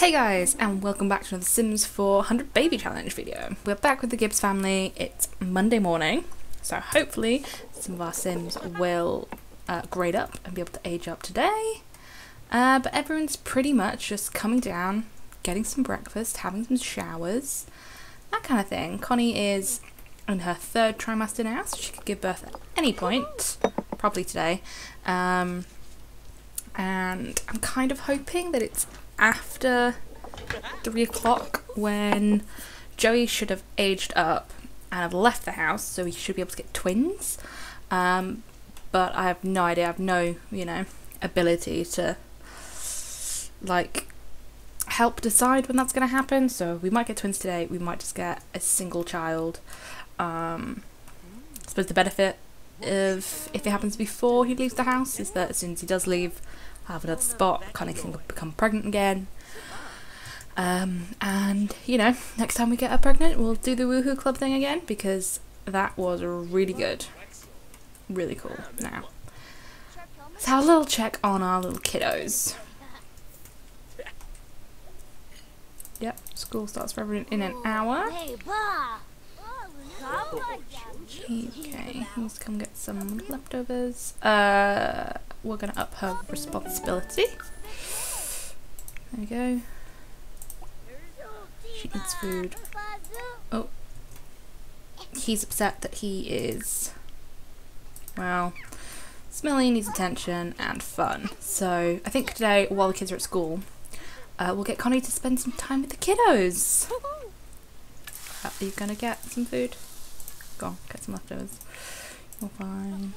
Hey guys, and welcome back to another Sims 400 Baby Challenge video. We're back with the Gibbs family. It's Monday morning, so hopefully some of our Sims will uh, grade up and be able to age up today. Uh, but everyone's pretty much just coming down, getting some breakfast, having some showers, that kind of thing. Connie is in her third trimester now, so she could give birth at any point, probably today. Um, and I'm kind of hoping that it's after three o'clock when Joey should have aged up and have left the house, so he should be able to get twins. Um, but I have no idea. I have no, you know, ability to like help decide when that's going to happen. So we might get twins today. We might just get a single child. Um, I suppose the benefit of if it happens before he leaves the house is that as soon as he does leave, have another spot, kind of can become pregnant again. Um, and you know, next time we get her pregnant, we'll do the Woohoo Club thing again because that was really good, really cool. Now, let's have a little check on our little kiddos. Yep, school starts for everyone in an hour. Okay, he's come get some leftovers. Uh, we're gonna up her responsibility. There we go. She needs food. Oh. He's upset that he is, well, smelly, needs attention, and fun. So I think today, while the kids are at school, uh, we'll get Connie to spend some time with the kiddos. Uh, are you gonna get some food? Go get some leftovers. You're fine.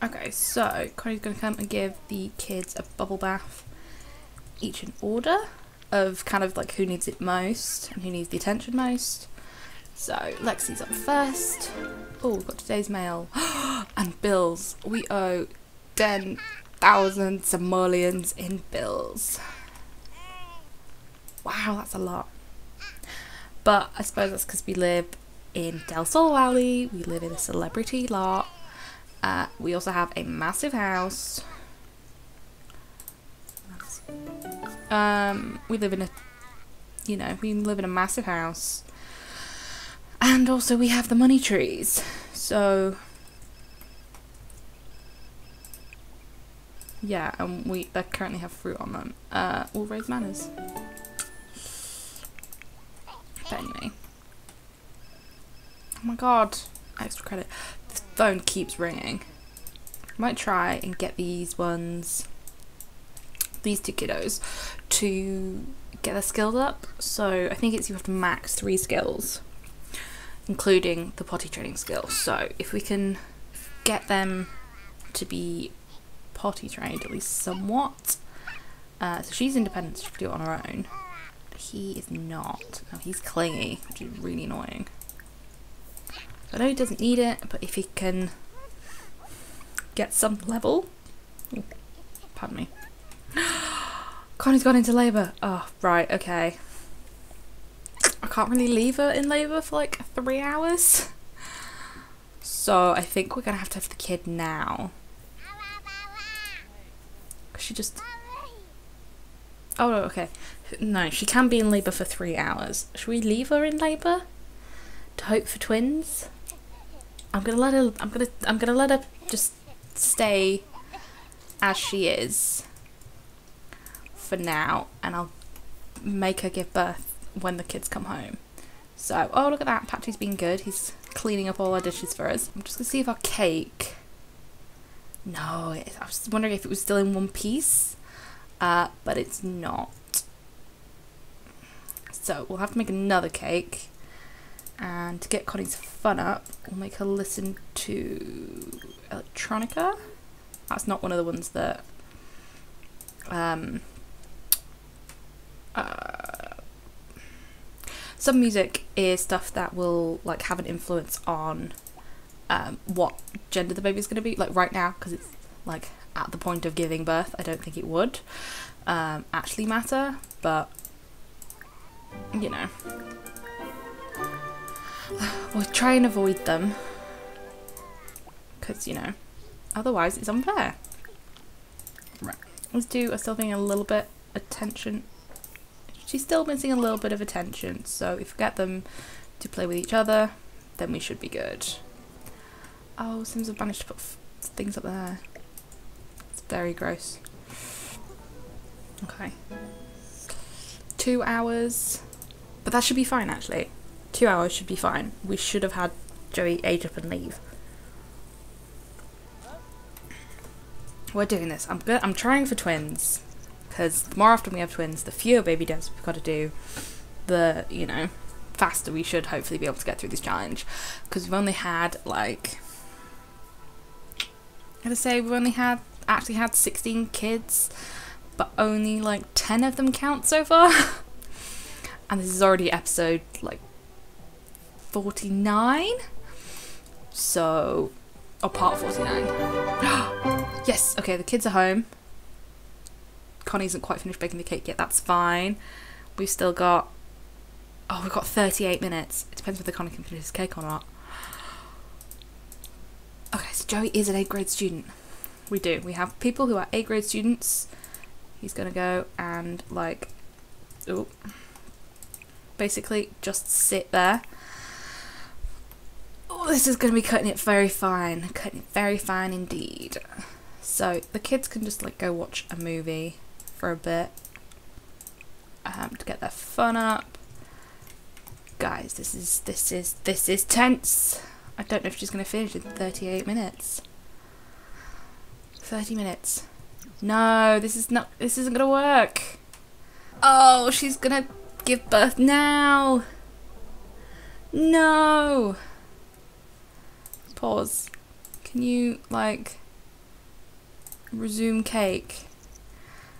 Okay, so Connie's going to come and give the kids a bubble bath, each in order of kind of like who needs it most and who needs the attention most. So Lexi's up first. Oh, we've got today's mail and bills. We owe 10,000 simoleons in bills. Wow, that's a lot. But I suppose that's because we live in Del Sol Valley, we live in a celebrity lot, uh, we also have a massive house. Um, we live in a, you know, we live in a massive house. And also we have the money trees. So, yeah, and we they currently have fruit on them. Uh, we'll raise manners. But anyway. Oh my god, extra credit The phone keeps ringing. Might try and get these ones, these two kiddos, to get their skills up. So I think it's you have to max three skills, including the potty training skill. So if we can get them to be potty trained at least somewhat. Uh, so she's independent, she can do it on her own. He is not. No, he's clingy, which is really annoying. I know he doesn't need it, but if he can get some level... Ooh, pardon me. Connie's gone into labour. Oh, right, okay. I can't really leave her in labour for like three hours. So I think we're going to have to have the kid now. She just... Oh, okay. No, she can be in labour for three hours. Should we leave her in labour? To hope for twins? I'm gonna let her. I'm gonna. I'm gonna let her just stay as she is for now, and I'll make her give birth when the kids come home. So, oh look at that, Patrick's been good. He's cleaning up all our dishes for us. I'm just gonna see if our cake. No, I was wondering if it was still in one piece, uh, but it's not. So we'll have to make another cake. And to get Connie's fun up, we'll make her listen to electronica. That's not one of the ones that um, uh, some music is stuff that will like have an influence on um, what gender the baby's going to be. Like right now, because it's like at the point of giving birth, I don't think it would um, actually matter, but you know. We'll try and avoid them. Because, you know, otherwise it's unfair. Right. Let's do a something a little bit attention. She's still missing a little bit of attention, so if we get them to play with each other, then we should be good. Oh, Sims have managed to put things up there. It's very gross. Okay. Two hours. But that should be fine, actually. Two hours should be fine. We should have had Joey age up and leave. We're doing this. I'm good. I'm trying for twins. Because the more often we have twins, the fewer baby deaths we've got to do. The, you know, faster we should hopefully be able to get through this challenge. Because we've only had, like... I'm going to say we've only had, actually had 16 kids. But only, like, 10 of them count so far. and this is already episode, like, 49? So, or part 49. yes, okay, the kids are home. Connie isn't quite finished baking the cake yet, that's fine. We've still got, oh, we've got 38 minutes. It depends whether Connie can finish his cake or not. Okay, so Joey is an 8th grade student. We do. We have people who are 8th grade students. He's gonna go and, like, oh, basically just sit there Oh, this is going to be cutting it very fine. Cutting it very fine indeed. So the kids can just like go watch a movie for a bit um, to get their fun up. Guys, this is this is this is tense. I don't know if she's going to finish in 38 minutes. 30 minutes. No, this is not. This isn't going to work. Oh, she's going to give birth now. No pause. Can you, like, resume cake?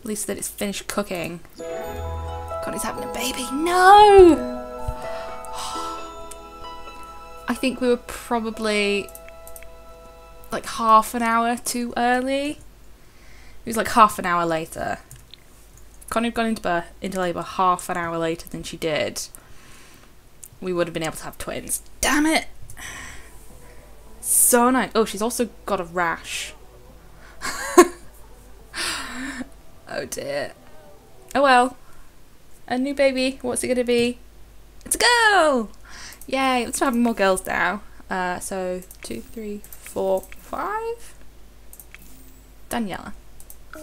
At least that it's finished cooking. God, having a baby. No! I think we were probably like half an hour too early. It was like half an hour later. Connie had gone into birth into labour half an hour later than she did. We would have been able to have twins. Damn it! So nice. Oh, she's also got a rash. oh dear. Oh well. A new baby. What's it going to be? It's a girl! Yay, let's have more girls now. Uh, so, two, three, four, five? Daniella.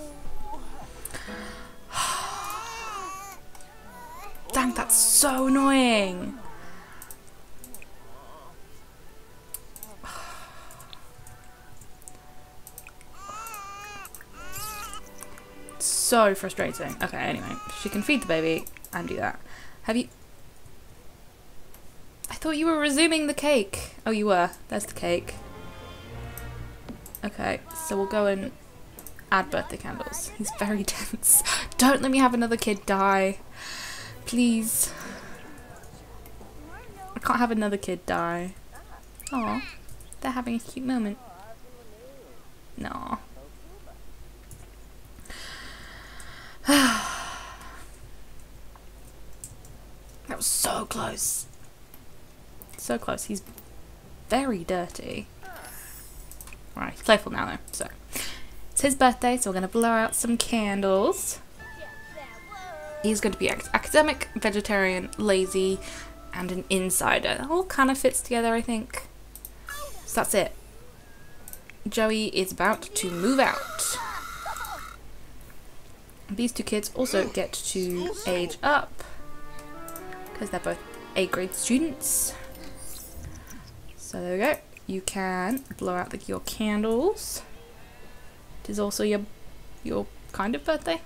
Dang, that's so annoying. So frustrating. Okay, anyway, she can feed the baby and do that. Have you... I thought you were resuming the cake. Oh, you were. There's the cake. Okay, so we'll go and add birthday candles. He's very tense. Don't let me have another kid die. Please. I can't have another kid die. Oh, they're having a cute moment. No. that was so close. So close. He's very dirty. Right, he's playful now though, so. It's his birthday, so we're going to blow out some candles. He's going to be academic, vegetarian, lazy, and an insider. That all kind of fits together, I think. So that's it. Joey is about to move out. These two kids also get to age up because they're both 8th grade students. So there we go. You can blow out the, your candles. It is also your your kind of birthday.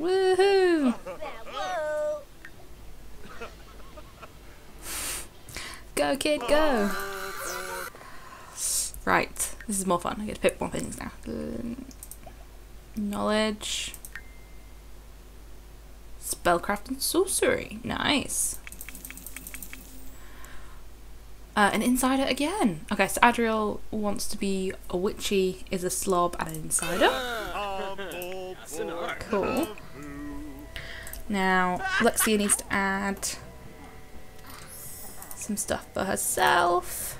Woohoo! go kid, go! Right, this is more fun. I get to pick more things now. Knowledge. Spellcraft and sorcery. Nice. Uh, an insider again. Okay, so Adriel wants to be a witchy, is a slob, and an insider. Cool. Now, Lexia needs to add some stuff for herself.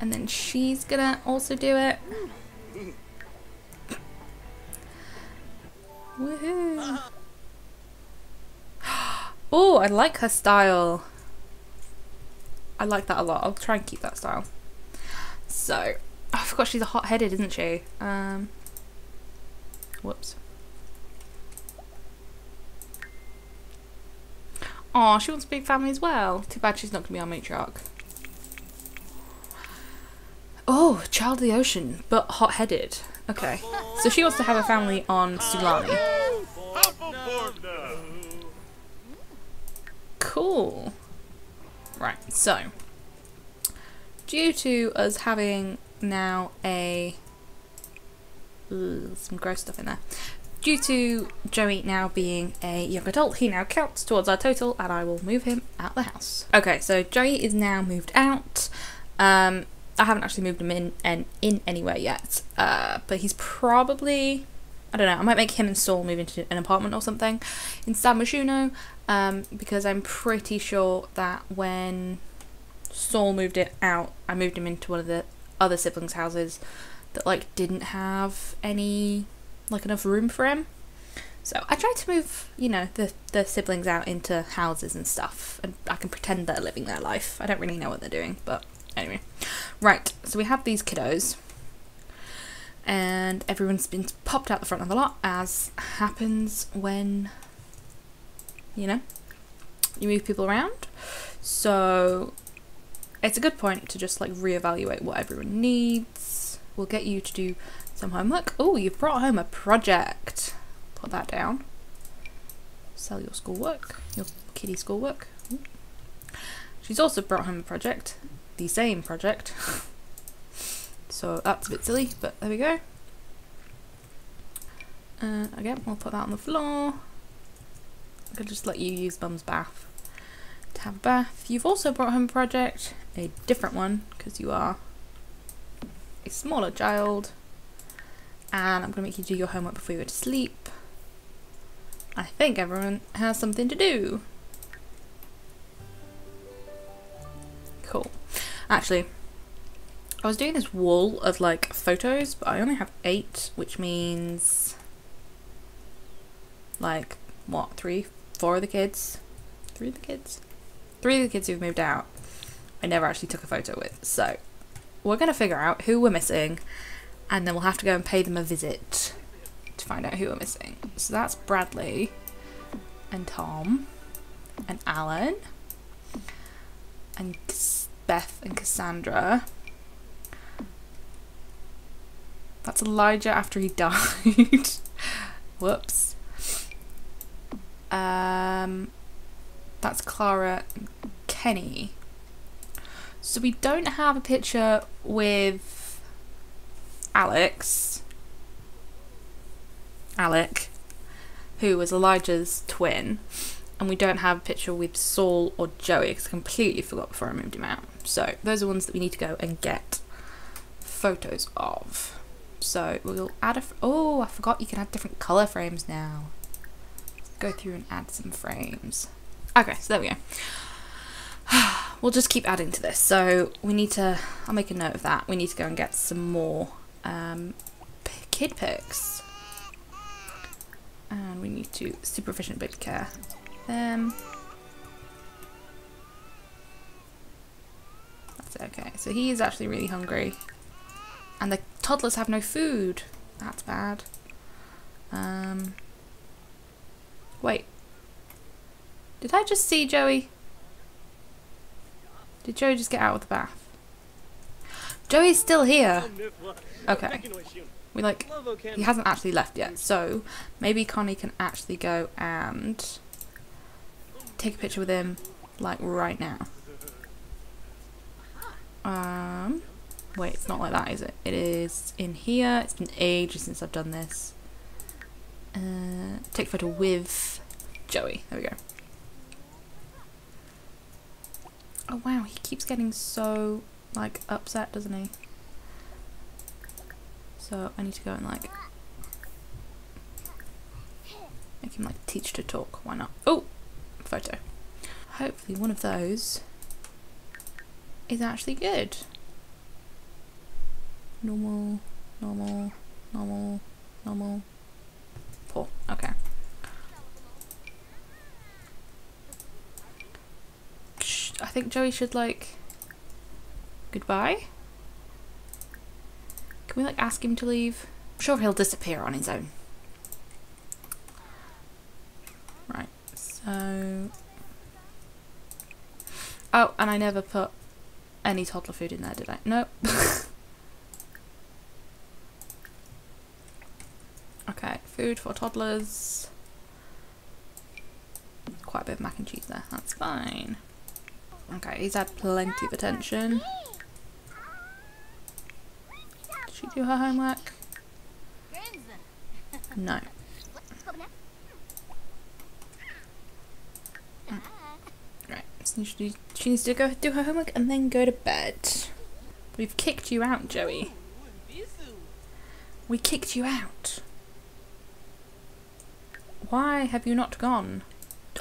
And then she's gonna also do it. Woohoo! Oh, I like her style. I like that a lot. I'll try and keep that style. So, I forgot she's a hot-headed, isn't she? Um, whoops. Oh, she wants a big family as well. Too bad she's not going to be our matriarch. Oh, child of the ocean, but hot-headed. Okay, so she wants to have a family on Sulani. Cool. Right, so due to us having now a Ugh, some gross stuff in there. Due to Joey now being a young adult, he now counts towards our total, and I will move him out the house. Okay, so Joey is now moved out. Um, I haven't actually moved him in and in anywhere yet, uh, but he's probably I don't know. I might make him and Saul move into an apartment or something in San Myshuno, um, because I'm pretty sure that when Saul moved it out, I moved him into one of the other siblings' houses that like didn't have any like enough room for him. So I tried to move, you know, the the siblings out into houses and stuff, and I can pretend they're living their life. I don't really know what they're doing, but anyway. Right, so we have these kiddos, and everyone's been popped out the front of the lot, as happens when, you know, you move people around. So it's a good point to just like reevaluate what everyone needs. We'll get you to do some homework. Oh, you've brought home a project. Put that down. Sell your schoolwork, your kiddie schoolwork. She's also brought home a project, the same project. so that's a bit silly, but there we go. Uh, again, we'll put that on the floor. I could just let you use Mum's bath to have a bath. You've also brought home a project, a different one, because you are a smaller child. And I'm going to make you do your homework before you go to sleep. I think everyone has something to do. Actually, I was doing this wall of like photos, but I only have eight, which means like what, three, four of the kids? Three of the kids? Three of the kids who've moved out. I never actually took a photo with. So we're gonna figure out who we're missing and then we'll have to go and pay them a visit to find out who we're missing. So that's Bradley and Tom and Alan and Beth and Cassandra. That's Elijah after he died. Whoops. Um, that's Clara and Kenny. So we don't have a picture with Alex. Alec, who was Elijah's twin. And we don't have a picture with Saul or Joey because I completely forgot before I moved him out. So those are ones that we need to go and get photos of. So we'll add a. oh, I forgot you can add different colour frames now. Go through and add some frames. Okay, so there we go. we'll just keep adding to this. So we need to. I'll make a note of that. We need to go and get some more um, kid pics. And we need to super efficient baby care them. That's okay. So he is actually really hungry. And the toddlers have no food. That's bad. Um, wait. Did I just see Joey? Did Joey just get out of the bath? Joey's still here. Okay. We like, he hasn't actually left yet, so maybe Connie can actually go and take a picture with him, like, right now. Um, wait, it's not like that, is it? It is in here. It's been ages since I've done this. Uh, take a photo with Joey. There we go. Oh wow, he keeps getting so, like, upset, doesn't he? So I need to go and, like, make him, like, teach to talk. Why not? Oh! photo. Hopefully one of those is actually good. Normal, normal, normal, normal. Poor, okay. I think Joey should like, goodbye? Can we like ask him to leave? I'm sure he'll disappear on his own. So Oh, and I never put any toddler food in there, did I? Nope. okay, food for toddlers. Quite a bit of mac and cheese there, that's fine. Okay, he's had plenty of attention. Did she do her homework? No. She needs to go do her homework and then go to bed. We've kicked you out, Joey. We kicked you out. Why have you not gone?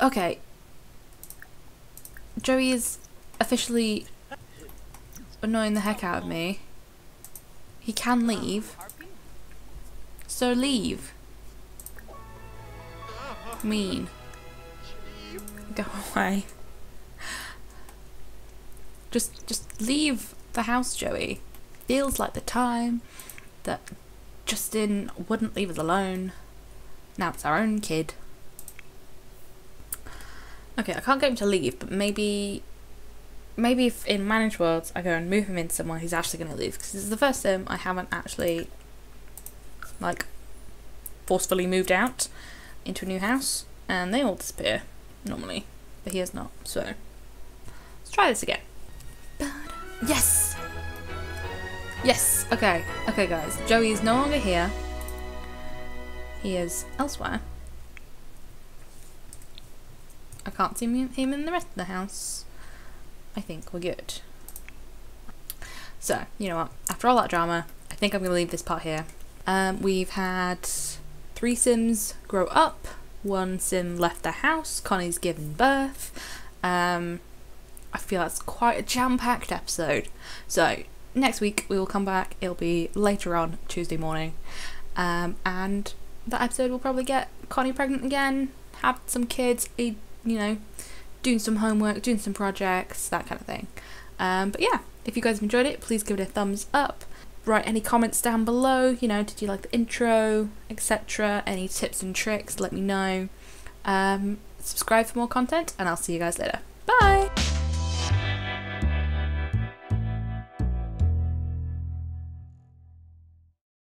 Okay. Joey is officially annoying the heck out of me. He can leave. So leave. Mean. Go away. Just just leave the house, Joey. Feels like the time that Justin wouldn't leave us alone. Now it's our own kid. Okay, I can't get him to leave, but maybe maybe if in Manage Worlds I go and move him into somewhere he's actually going to leave because this is the first time I haven't actually like forcefully moved out into a new house and they all disappear normally but he has not so let's try this again Yes! Yes! Okay. Okay, guys. Joey is no longer here. He is elsewhere. I can't see him in the rest of the house. I think we're good. So, you know what? After all that drama, I think I'm going to leave this part here. Um, we've had three Sims grow up. One Sim left the house. Connie's given birth. Um, I feel that's quite a jam-packed episode. So next week we will come back. It'll be later on Tuesday morning, um, and that episode will probably get Connie pregnant again, have some kids, you know, doing some homework, doing some projects, that kind of thing. Um, but yeah, if you guys have enjoyed it, please give it a thumbs up. Write any comments down below. You know, did you like the intro, etc. Any tips and tricks? Let me know. Um, subscribe for more content, and I'll see you guys later. Bye.